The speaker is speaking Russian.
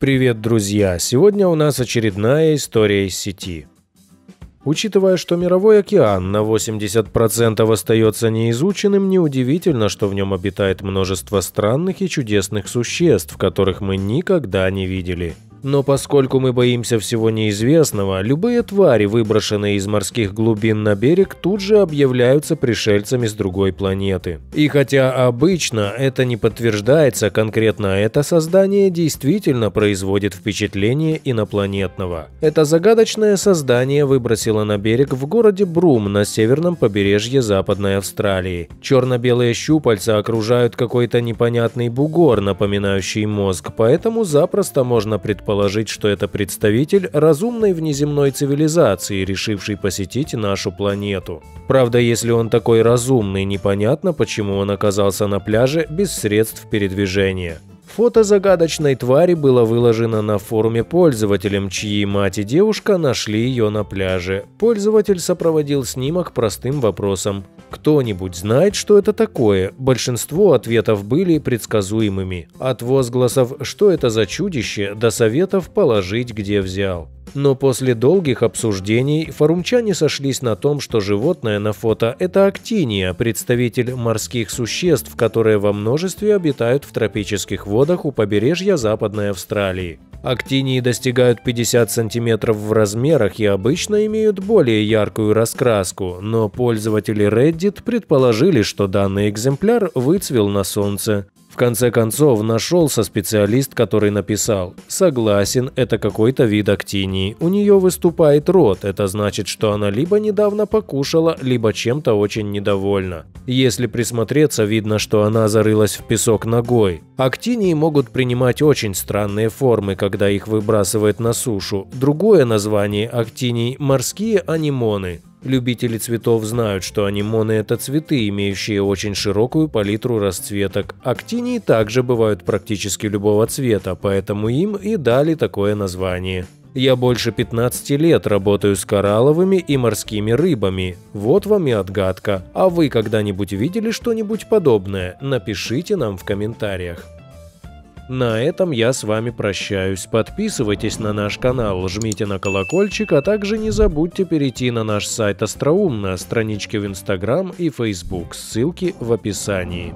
Привет, друзья! Сегодня у нас очередная история из сети. Учитывая, что мировой океан на 80% остается неизученным, неудивительно, что в нем обитает множество странных и чудесных существ, которых мы никогда не видели. Но поскольку мы боимся всего неизвестного, любые твари, выброшенные из морских глубин на берег, тут же объявляются пришельцами с другой планеты. И хотя обычно это не подтверждается, конкретно это создание действительно производит впечатление инопланетного. Это загадочное создание выбросило на берег в городе Брум на северном побережье Западной Австралии. Черно-белые щупальца окружают какой-то непонятный бугор, напоминающий мозг, поэтому запросто можно предположить, предположить, что это представитель разумной внеземной цивилизации, решивший посетить нашу планету. Правда, если он такой разумный, непонятно, почему он оказался на пляже без средств передвижения. Фото загадочной твари было выложено на форуме пользователям, чьи мать и девушка нашли ее на пляже. Пользователь сопроводил снимок простым вопросом. Кто-нибудь знает, что это такое? Большинство ответов были предсказуемыми. От возгласов «что это за чудище?» до советов «положить где взял». Но после долгих обсуждений форумчане сошлись на том, что животное на фото – это актиния, представитель морских существ, которые во множестве обитают в тропических водах у побережья Западной Австралии. Актинии достигают 50 сантиметров в размерах и обычно имеют более яркую раскраску, но пользователи Reddit предположили, что данный экземпляр выцвел на солнце. В конце концов, нашелся специалист, который написал «Согласен, это какой-то вид актинии. У нее выступает рот, это значит, что она либо недавно покушала, либо чем-то очень недовольна. Если присмотреться, видно, что она зарылась в песок ногой. Актинии могут принимать очень странные формы, когда их выбрасывают на сушу. Другое название актиний – морские анимоны. Любители цветов знают, что анимоны – это цветы, имеющие очень широкую палитру расцветок. Актинии также бывают практически любого цвета, поэтому им и дали такое название. Я больше 15 лет работаю с коралловыми и морскими рыбами. Вот вам и отгадка. А вы когда-нибудь видели что-нибудь подобное? Напишите нам в комментариях. На этом я с вами прощаюсь. Подписывайтесь на наш канал, жмите на колокольчик, а также не забудьте перейти на наш сайт Остроум на страничке в Инстаграм и Фейсбук. Ссылки в описании.